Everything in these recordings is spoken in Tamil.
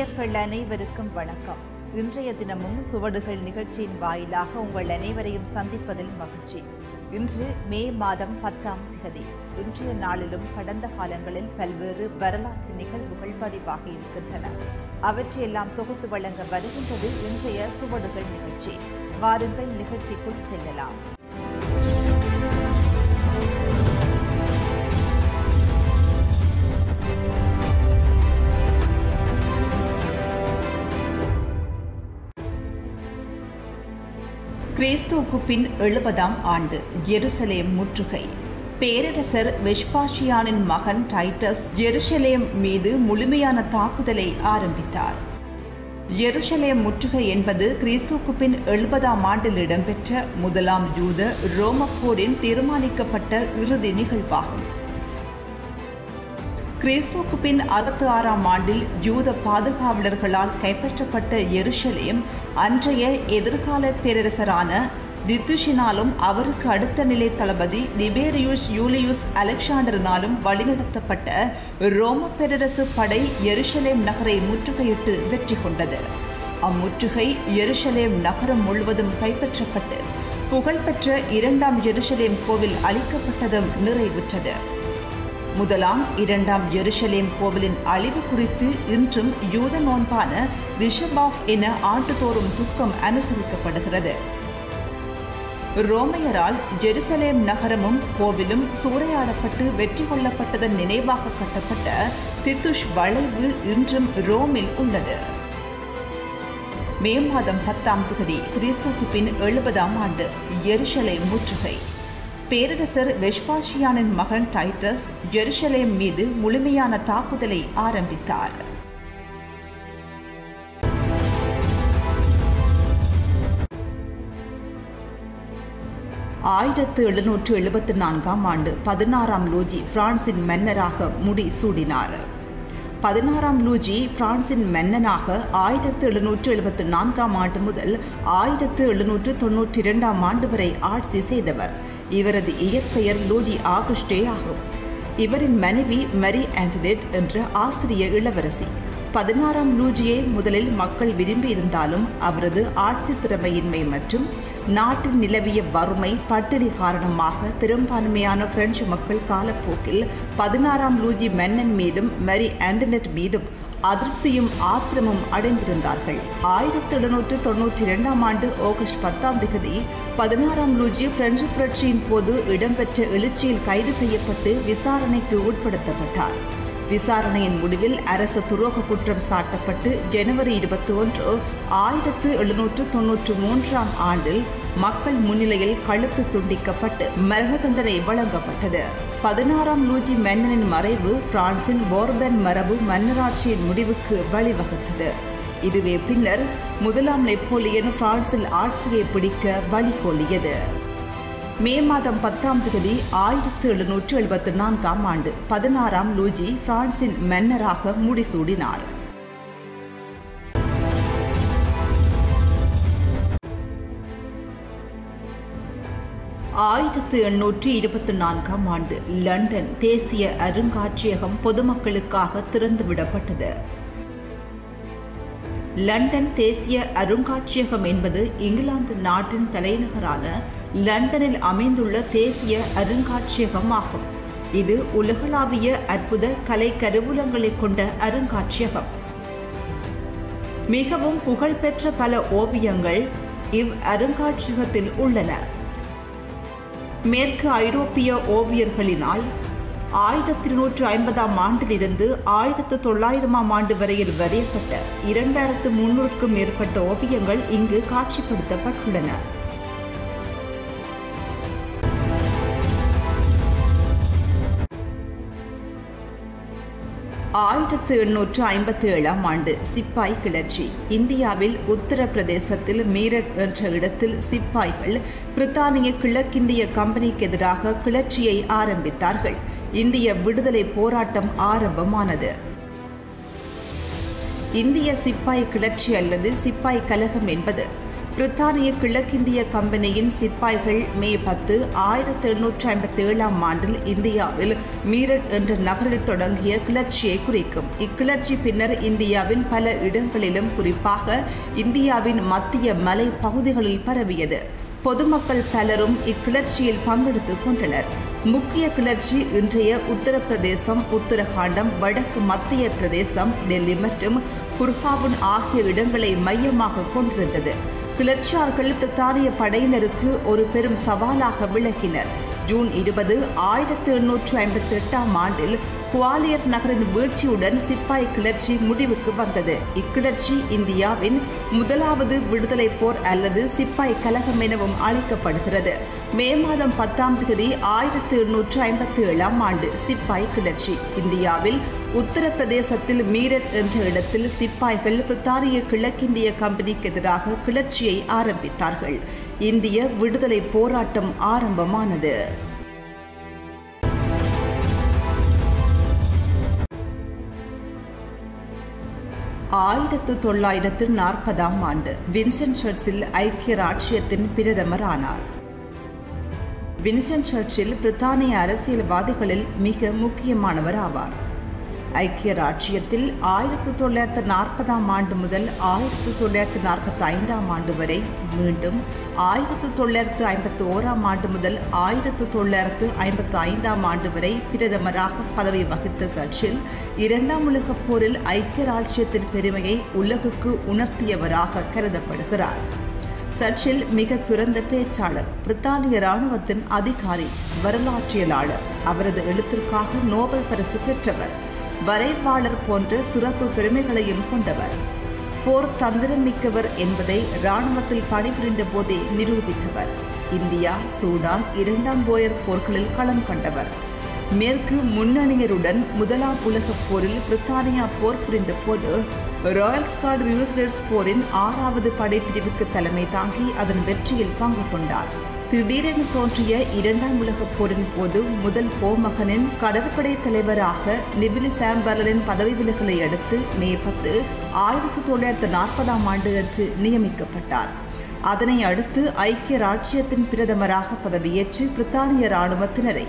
நேயர்கள் அனைவருக்கும் வணக்கம். இன்றைய தினமும் சுவடுகள் நிகழ்ச்சியின் வாயிலாக உங்கள் அனைவரையும் சந்திப்பதில் மகிழ்ச்சி. இன்று மே மாதம் பத்தாம் தேதி. இன்றைய நாளிலும் கடந்த காலங்களில் பல்வேறு வரலாற்று நிகழ்வுகள் பதிவாகி இருக்கின்றன. அவற்றையெல்லாம் தொகுத்து வழங்க வருகின்றது இன்றைய சுவடுகள் நிகழ்ச்சி. வாருங்கள் நிகழ்ச்சிக்குள் செல்லலாம். கிறிஸ்துவுக்கு பின் எழுபதாம் ஆண்டு ஜெருசலேம் முற்றுகை. பேரரசர் வெஷ்பாஷியானின் மகன் டைட்டஸ் ஜெருசலேம் மீது முழுமையான தாக்குதலை ஆரம்பித்தார். ஜெருசலேம் முற்றுகை என்பது கிறிஸ்துவுக்கு பின் எழுபதாம் ஆண்டில் இடம்பெற்ற முதலாம் யூத ரோம போரின் தீர்மானிக்கப்பட்ட இறுதி நிகழ்வாகும். கிறிஸ்துவுக்கு பின் அறுபத்தி ஆறாம் ஆண்டில் யூத பாதுகாவலர்களால் கைப்பற்றப்பட்ட எருஷலேம் அன்றைய எதிர்கால பேரரசரான தித்துஷினாலும் அவருக்கு அடுத்த நிலை தளபதி திபேரியூஸ் யூலியூஸ் அலெக்சாண்டரினாலும் வழிநடத்தப்பட்ட ரோம பேரரசு படை எருஷலேம் நகரை முற்றுகையிட்டு வெற்றி கொண்டது. அம்முற்றுகை எருஷலேம் நகரம் முழுவதும் கைப்பற்றப்பட்டு புகழ்பெற்ற இரண்டாம் எருசலேம் கோவில் அளிக்கப்பட்டதும் நிறைவுற்றது. முதலாம் இரண்டாம் எருசலேம் கோவிலின் அழிவு குறித்து இன்றும் யூத நோன்பான ரிஷபாஃப் என ஆண்டுதோறும் துக்கம் அனுசரிக்கப்படுகிறது. ரோமையரால் ஜெருசலேம் நகரமும் கோவிலும் சூறையாடப்பட்டு வெற்றி கொள்ளப்பட்டதன் நினைவாக கட்டப்பட்ட தித்துஷ் வளைவு இன்றும் ரோமில் உள்ளது. மே மாதம் பத்தாம் தேதி கிறிஸ்துவுக்கு பின் எழுபதாம் ஆண்டு எருசலேம் முற்றுகை. பேரரசர் வெஷ்பாஷியானின் மகன் டைட்டஸ் ஜெருசலேம் மீது முழுமையான தாக்குதலை ஆரம்பித்தார். ஆயிரத்து எழுநூற்று எழுபத்தி நான்காம் ஆண்டு பதினாறாம் லூஜி பிரான்சின் மன்னராக முடி சூடினார். பதினாறாம் லூஜி பிரான்சின் மன்னனாக ஆயிரத்து எழுநூற்று எழுபத்தி நான்காம் ஆண்டு முதல் ஆயிரத்து எழுநூற்று தொன்னூற்றி இரண்டாம் ஆண்டு வரை ஆட்சி செய்தவர். இவரது இயற்பெயர் லூஜி ஆகுஸ்டே ஆகும். இவரின் மனைவி மரி ஆண்டனெட் என்ற ஆஸ்திரிய இளவரசி. பதினாறாம் லூஜியை முதலில் மக்கள் விரும்பியிருந்தாலும் அவரது ஆட்சி திறமையின்மை மற்றும் நாட்டில் நிலவிய வறுமை பட்டினி காரணமாக பெரும்பான்மையான பிரெஞ்சு மக்கள் காலப்போக்கில் பதினாறாம் லூஜி மன்னன் மீதும் மரி ஆண்டனெட் மீதும் அதிருப்தியும் ஆத்திரமும் அடைந்திருந்தார்கள். ஆயிரத்தி எழுநூற்று தொன்னூற்றி இரண்டாம் ஆண்டு ஆகஸ்ட் பத்தாம் திகதி பதினாறாம் லூஜி பிரெஞ்சு புரட்சியின் போது இடம்பெற்ற எழுச்சியில் கைது செய்யப்பட்டு விசாரணைக்கு உட்படுத்தப்பட்டார். விசாரணையின் முடிவில் அரசு துரோக குற்றம் சாட்டப்பட்டு ஜனவரி இருபத்தி ஒன்று ஆயிரத்து எழுநூற்று தொன்னூற்று மூன்றாம் ஆண்டில் மக்கள் முன்னிலையில் கழுத்து துண்டிக்கப்பட்டு மரண தண்டனை வழங்கப்பட்டது. பதினாறாம் லூஜி மன்னனின் மறைவு பிரான்சின் போர்பன் மரபு மன்னராட்சியின் முடிவுக்கு வழிவகுத்தது. இதுவே பின்னர் முதலாம் நெப்போலியன் பிரான்சில் ஆட்சியை பிடிக்க வழிகோலியது. மே மாதம் பத்தாம் தேதி ஆயிரத்து எழுநூற்று எழுபத்தி நான்காம் ஆண்டு பதினாறாம் லூஜி பிரான்சின் மன்னராக முடிசூடினார். ஆயிரத்து எண்ணூற்றி இருபத்தி நான்காம் ஆண்டு லண்டன் தேசிய அருங்காட்சியகம் பொதுமக்களுக்காக திறந்துவிடப்பட்டது. லண்டன் தேசிய அருங்காட்சியகம் என்பது இங்கிலாந்து நாட்டின் தலைநகரான லண்டனில் அமைந்துள்ள தேசிய அருங்காட்சியகம் ஆகும். இது உலகளாவிய அற்புத கலை கருவூலங்களை கொண்ட அருங்காட்சியகம். மிகவும் புகழ்பெற்ற பல ஓவியங்கள் இவ் அருங்காட்சியகத்தில் உள்ளன. மேற்கு ஐரோப்பிய ஓவியர்களினால் ஆயிரத்தி இருநூற்று ஐம்பதாம் ஆண்டிலிருந்து ஆயிரத்து தொள்ளாயிரமாம் ஆண்டு வரையில் வரையப்பட்ட இரண்டாயிரத்து முன்னூறுக்கும் மேற்பட்ட ஓவியங்கள் இங்கு காட்சிப்படுத்தப்பட்டுள்ளன. ஆயிரத்து எண்ணூற்று ஐம்பத்தி ஏழாம் ஆண்டு சிப்பாய் கிளர்ச்சி. இந்தியாவில் உத்தரப்பிரதேசத்தில் மீரட் என்ற இடத்தில் சிப்பாய்கள் பிரித்தானிய கிழக்கிந்திய கம்பெனிக்கு எதிராக கிளர்ச்சியை ஆரம்பித்தார்கள். இந்திய விடுதலை போராட்டம் ஆரம்பமானது. இந்திய சிப்பாய் கிளர்ச்சி அல்லது சிப்பாய் கலகம் என்பது பிரித்தானிய கிழக்கிந்திய கம்பெனியின் சிப்பாய்கள் மே பத்து ஆயிரத்தி எழுநூற்றி ஐம்பத்தி ஏழாம் ஆண்டில் இந்தியாவில் மீரட் என்ற நகரில் தொடங்கிய கிளர்ச்சியை குறிக்கும். இக்கிளர்ச்சி பின்னர் இந்தியாவின் பல இடங்களிலும் குறிப்பாக இந்தியாவின் மத்திய மலை பகுதிகளில் பரவியது. பொதுமக்கள் பலரும் இக்கிளர்ச்சியில் பங்கெடுத்துக் கொண்டனர். முக்கிய கிளர்ச்சி இன்றைய உத்தரப்பிரதேசம் உத்தரகாண்டம் வடக்கு மத்திய பிரதேசம் டெல்லி மற்றும் குர்காவுன் ஆகிய இடங்களை மையமாக கொண்டிருந்தது. கிளர்ச்சியாளர்கள் பிரித்தானிய படையினருக்கு ஒரு பெரும் சவாலாக விளக்கினர். ஜூன் இருபது ஆயிரத்தி எண்ணூற்று ஐம்பத்தி எட்டாம் ஆண்டில் குவாலியர் நகரின் வீழ்ச்சியுடன் சிப்பாய் கிளர்ச்சி முடிவுக்கு வந்தது. இக்கிளர்ச்சி இந்தியாவின் முதலாவது விடுதலை போர் அல்லது சிப்பாய் கலகம் எனவும் அழைக்கப்படுகிறது. மே மாதம் பத்தாம் தேதி ஆயிரத்தி எண்ணூற்று ஐம்பத்தி ஏழாம் ஆண்டு சிப்பாய் கிளர்ச்சி. இந்தியாவில் உத்தரப்பிரதேசத்தில் மீரட் என்ற இடத்தில் சிப்பாய்கள் பிரித்தானிய கிழக்கிந்திய கம்பெனிக்கு எதிராக கிளர்ச்சியை ஆரம்பித்தார்கள். இந்திய விடுதலை போராட்டம் ஆரம்பமானது. ஆயிரத்து தொள்ளாயிரத்து நாற்பதாம் ஆண்டு வின்சென்ட் சர்ச்சில் ஐக்கிய ராட்சியத்தின் பிரதமர் ஆனார் வின்சென்ட் சர்ச்சில் பிரித்தானிய அரசியல்வாதிகளில் மிக முக்கியமானவர் ஆவார். ஐக்கிய ராட்சியத்தில் ஆயிரத்தி தொள்ளாயிரத்து நாற்பதாம் ஆண்டு முதல் ஆயிரத்தி தொள்ளாயிரத்து நாற்பத்தி ஐந்தாம் ஆண்டு வரை மீண்டும் ஆயிரத்தி தொள்ளாயிரத்து ஐம்பத்தி ஓராம் ஆண்டு முதல் ஆயிரத்தி தொள்ளாயிரத்து ஐம்பத்தி ஐந்தாம் ஆண்டு வரை பிரதமராக பதவி வகித்த சர்ச்சில் இரண்டாம் உலகப் போரில் ஐக்கிய ராட்சியத்தின் பெருமையை உலகுக்கு உணர்த்தியவராக கருதப்படுகிறார். சர்ச்சில் மிகச் சிறந்த பேச்சாளர் பிரித்தானிய இராணுவத்தின் அதிகாரி வரலாற்றியலாளர். அவரது எழுத்திற்காக நோபல் பரிசு பெற்றவர். வரைவாளர் போன்ற சிறப்பு பெருமைகளையும் கொண்டவர். போர் தந்திரம் மிக்கவர் என்பதை இராணுவத்தில் பணிபுரிந்த போதே நிரூபித்தவர். இந்தியா சூடான் இரண்டாம் போயர் போர்களில் களம் கண்டவர். மேற்கு முன்னணியருடன் முதலாம் உலகப் போரில் பிரித்தானியா போர் புரிந்த போது ராயல் ஸ்காட் மியூசிலர்ஸ் போரின் ஆறாவது படைப்பிரிவுக்கு தலைமை தாங்கி அதன் வெற்றியில் பங்கு கொண்டார். திடீரென தோன்றிய இரண்டாம் உலகப் போரின் போது முதல் போமகனின் கடற்படை தலைவராக நிபிலி சாம்பர்லின் பதவி விலகலை அடுத்து மே பத்து ஆயிரத்தி தொள்ளாயிரத்து நாற்பதாம் ஆண்டு அன்று நியமிக்கப்பட்டார். அதனை அடுத்து ஐக்கிய ராஜ்யத்தின் பிரதமராக பதவியேற்று பிரித்தானிய இராணுவத்தினரை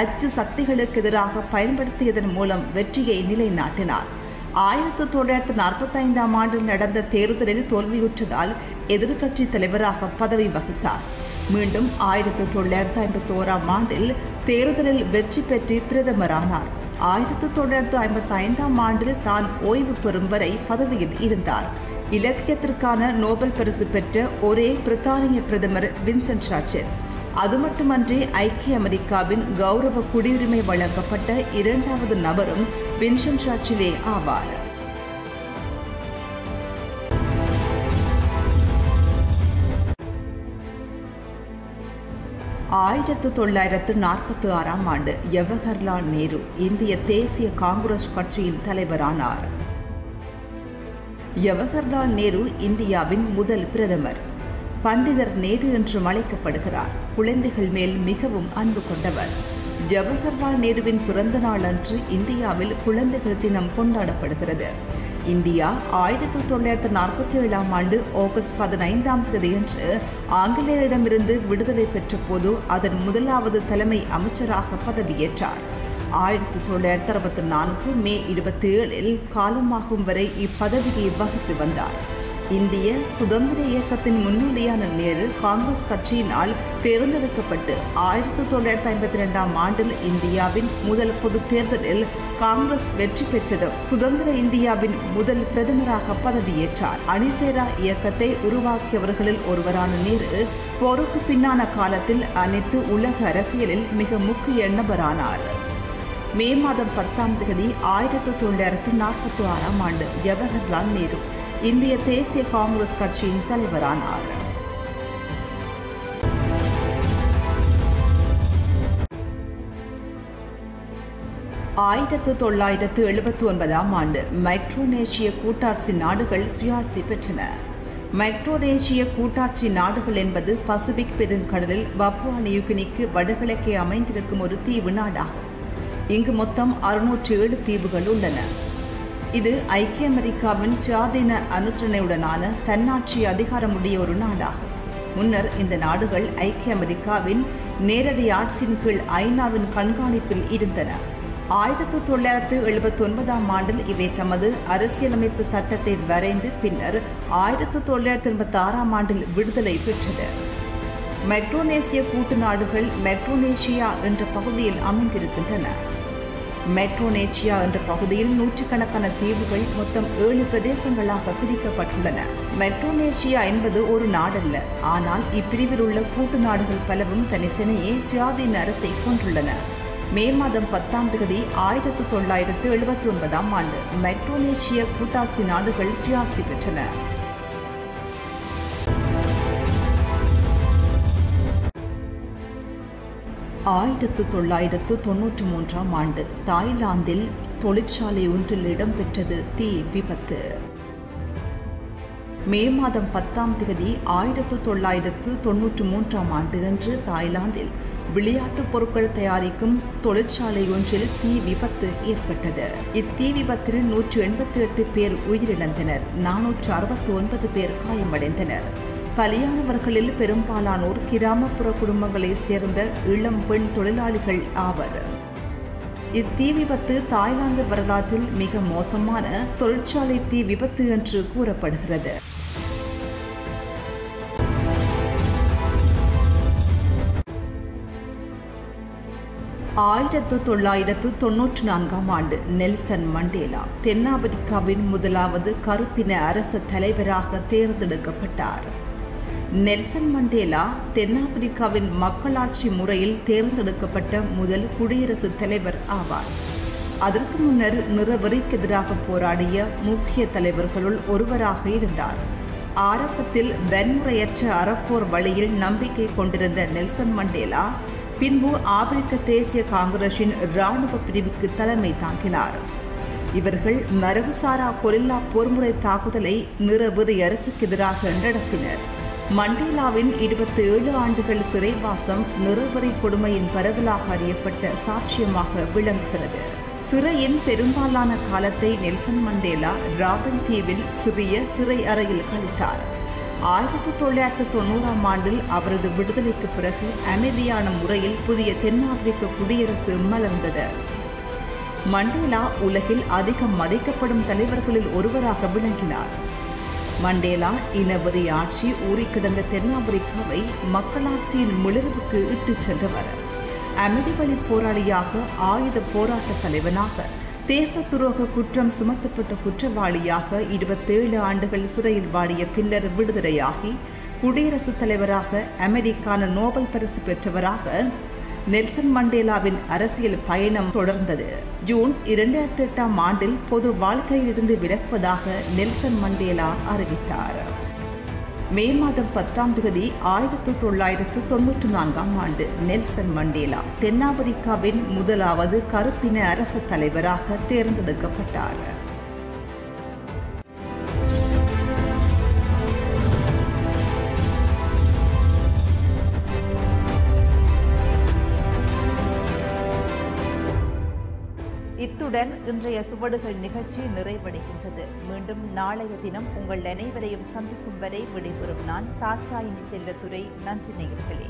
அச்சு சக்திகளுக்கு எதிராக பயன்படுத்தியதன் மூலம் வெற்றியை நிலைநாட்டினார். ஆயிரத்தி தொள்ளாயிரத்து நாற்பத்தைந்தாம் ஆண்டில் நடந்த தேர்தலில் தோல்வியுற்றதால் எதிர்க்கட்சி தலைவராக பதவி வகித்தார். மீண்டும் ஆயிரத்தி தொள்ளாயிரத்து ஐம்பத்தி ஓராம் ஆண்டில் தேர்தலில் வெற்றி பெற்று பிரதமரானார். ஆயிரத்தி தொள்ளாயிரத்து ஐம்பத்தி ஐந்தாம் ஆண்டில் தான் ஓய்வு பெறும் வரை பதவியில் இருந்தார். இலக்கியத்திற்கான நோபல் பரிசு பெற்ற ஒரே பிரித்தானிய பிரதமர் வின்சென்ட் சர்ச்சில். அது மட்டுமன்றி ஐக்கிய அமெரிக்காவின் கௌரவ குடியுரிமை வழங்கப்பட்ட இரண்டாவது நபரும் வின்சென்ட் சர்ச்சிலே ஆவார். ஆயிரத்து தொள்ளாயிரத்து நாற்பத்தி ஆறாம் ஆண்டு ஜவஹர்லால் நேரு இந்திய தேசிய காங்கிரஸ் கட்சியின் தலைவரானார். ஜவஹர்லால் நேரு இந்தியாவின் முதல் பிரதமர். பண்டிதர் நேரு என்று அழைக்கப்படுகிறார். குழந்தைகள் மேல் மிகவும் அன்பு கொண்டவர். ஜவஹர்லால் நேருவின் பிறந்த நாள் அன்று இந்தியாவில் குழந்தைகள் தினம் கொண்டாடப்படுகிறது. இந்தியா ஆயிரத்தி தொள்ளாயிரத்தி நாற்பத்தி ஏழாம் ஆண்டு ஆகஸ்ட் பதினைந்தாம் தேதியன்று ஆங்கிலேயரிடமிருந்து விடுதலை பெற்ற போது அதன் முதலாவது தலைமை அமைச்சராக பதவியேற்றார். ஆயிரத்தி தொள்ளாயிரத்தி அறுபத்தி நான்கு மே இருபத்தி ஏழில் காலமாகும் வரை இப்பதவியை வகித்து வந்தார். இந்திய சுதந்திர இயக்கத்தின் முன்னோடியான நேரு காங்கிரஸ் கட்சியினால் தேர்ந்தெடுக்கப்பட்டு ஆயிரத்தி தொள்ளாயிரத்தி ஐம்பத்தி ரெண்டாம் ஆண்டில் இந்தியாவின் முதல் பொது தேர்தலில் காங்கிரஸ் வெற்றி பெற்றது. சுதந்திர இந்தியாவின் முதல் பிரதமராக பதவியேற்றார். அணிசேரா இயக்கத்தை உருவாக்கியவர்களில் ஒருவரான நேரு போருக்கு பின்னான காலத்தில் அனைத்து உலக அரசியலில் மிக முக்கிய நபரானார். மே மாதம் பத்தாம் தேதி ஆயிரத்தி தொள்ளாயிரத்தி நாற்பத்தி ஆறாம் ஆண்டு ஜவஹர்லால் நேரு இந்திய தேசிய காங்கிரஸ் கட்சியின் தலைவரானார். ஆயிரத்து தொள்ளாயிரத்து எழுபத்தி ஒன்பதாம் ஆண்டு மைக்ரோனேஷிய கூட்டாட்சி நாடுகள் சுயாட்சி பெற்றன. மைக்ரோனேஷிய கூட்டாட்சி நாடுகள் என்பது பசிபிக் பெருங்கடலில் பப்புவா நியூகினிக்கு வடகிழக்கே அமைந்திருக்கும் ஒரு தீவு நாடாகும். இங்கு மொத்தம் அறுநூற்றி ஏழு தீவுகள் உள்ளன. இது ஐக்கிய அமெரிக்காவின் சுயாதீன அனுசரணையுடனான தன்னாட்சி அதிகாரமுடைய ஒரு நாடாகும் முன்னர் இந்த நாடுகள் ஐக்கிய அமெரிக்காவின் நேரடி ஆட்சியின் கீழ் ஐநாவின் கண்காணிப்பில் இருந்தன. ஆயிரத்து தொள்ளாயிரத்து எழுபத்தி ஒன்பதாம் ஆண்டில் இவை தமது அரசியலமைப்பு சட்டத்தை வரைந்து பின்னர் ஆயிரத்து தொள்ளாயிரத்து எண்பத்தி ஆறாம் ஆண்டில் விடுதலை பெற்றது. மெக்ரோனேசிய கூட்டு நாடுகள் மெக்ரோனேசியா என்ற பகுதியில் அமைந்திருக்கின்றன. மெட்ரோனேச்சியா என்ற பகுதியில் நூற்றுக்கணக்கான தீவுகள் மொத்தம் ஏழு பிரதேசங்களாக பிரிக்கப்பட்டுள்ளன. மெக்ரோனேஷியா என்பது ஒரு நாடல்ல. ஆனால் இப்பிரிவில் உள்ள கூட்டு நாடுகள் பலவும் தனித்தனியே சுயாதீன அரசை கொண்டுள்ளன. மே மாதம் பத்தாம் தேதி ஆயிரத்து தொள்ளாயிரத்து எழுபத்தி ஒன்பதாம் ஆண்டு மெக்ரோனேஷிய கூட்டாட்சி நாடுகள் சுயாட்சி பெற்றன. ஆயிரத்து தொள்ளாயிரத்து தொன்னூற்றி மூன்றாம் ஆண்டு தாய்லாந்தில் தொழிற்சாலை ஒன்றில் இடம்பெற்றது தீ விபத்து. மே மாதம் பத்தாம் தேதி ஆயிரத்து தொள்ளாயிரத்து தொன்னூற்றி மூன்றாம் ஆண்டு அன்று தாய்லாந்தில் விளையாட்டுப் பொருட்கள் தயாரிக்கும் தொழிற்சாலை ஒன்றில் தீ விபத்து ஏற்பட்டது. இத்தீ விபத்தில் நூற்று எண்பத்தி எட்டு பேர் உயிரிழந்தனர் நானூற்று அறுபத்தி ஒன்பது பேர் காயமடைந்தனர். பலியானவர்களில் பெரும்பாலானோர் கிராமப்புற குடும்பங்களைச் சேர்ந்த இளம் பெண் தொழிலாளிகள் ஆவர். இத்தீ விபத்து தாய்லாந்து வரலாற்றில் மிக மோசமான தொழிற்சாலை தீ விபத்து என்று கூறப்படுகிறது. ஆயிரத்து தொள்ளாயிரத்து தொன்னூற்றி நான்காம் ஆண்டு நெல்சன் மண்டேலா தென்னாப்பிரிக்காவின் முதலாவது கருப்பின அரச தலைவராக தேர்ந்தெடுக்கப்பட்டார். நெல்சன் மண்டேலா தென்னாப்பிரிக்காவின் மக்களாட்சி முறையில் தேர்ந்தெடுக்கப்பட்ட முதல் குடியரசுத் தலைவர் ஆவார். அதற்கு முன்னர் நிறவெறிக்கு எதிராக போராடிய முக்கிய தலைவர்களுள் ஒருவராக இருந்தார். ஆரம்பத்தில் வன்முறையற்ற அறப்போர் வழியில் நம்பிக்கை கொண்டிருந்த நெல்சன் மண்டேலா பின்பு ஆப்பிரிக்க தேசிய காங்கிரஸின் இராணுவ பிரிவுக்கு தலைமை தாங்கினார். இவர்கள் மரபுசாரா கொரில்லா போர்முறை தாக்குதலை நிறவெறி அரசுக்கு எதிராக நடத்தினர். மண்டேலாவின் இருபத்தி ஏழு ஆண்டுகள் சிறைவாசம் நிறவரை கொடுமையின் பரவலாக அறியப்பட்ட சாட்சியமாக விளங்குகிறது. சிறையின் பெரும்பாலான காலத்தை நெல்சன் மண்டேலா ராபின் தீவில் சிறிய சிறை அறையில் கழித்தார். ஆயிரத்தி தொள்ளாயிரத்தி தொண்ணூறாம் ஆண்டில் அவரது விடுதலைக்கு பிறகு அமைதியான முறையில் புதிய தென்னாப்பிரிக்க குடியரசு மலர்ந்தது. மண்டேலா உலகில் அதிகம் மதிக்கப்படும் தலைவர்களில் ஒருவராக விளங்கினார். மண்டேலா இனவெறி ஆட்சி ஊறிக்கிடந்த தென்னாப்பிரிக்காவை மக்களாட்சியின் மிளர்வுக்கு இட்டுச் சென்றவர். அமைதி வழி போராளியாக ஆயுத போராட்ட தலைவனாக தேச துரோக குற்றம் சுமத்தப்பட்ட குற்றவாளியாக இருபத்தேழு ஆண்டுகள் சிறையில் வாடிய பின்னர் விடுதலையாகி குடியரசுத் தலைவராக அமெரிக்கான நோபல் பரிசு பெற்றவராக நெல்சன் மண்டேலாவின் அரசியல் பயணம் தொடர்ந்தது. ஜூன் இரண்டாயிரத்தி எட்டாம் ஆண்டில் பொது வாழ்க்கையிலிருந்து விலகுவதாக நெல்சன் மண்டேலா அறிவித்தார். மே மாதம் பத்தாம் தேதி ஆயிரத்து தொள்ளாயிரத்து தொன்னூற்றி நான்காம் ஆண்டு நெல்சன் மண்டேலா தென்னாப்பிரிக்காவின் முதலாவது கருப்பின அரச தலைவராக தேர்ந்தெடுக்கப்பட்டார். இத்துடன் இன்றைய சுவடுகள் நிகழ்ச்சி நிறைவடைகின்றது. மீண்டும் நாளைய தினம் உங்கள் அனைவரையும் சந்திக்கும் வரை விடைபெறும் நான் தாட்சாயினி செல்லத்துறை நன்றி நேயர்களே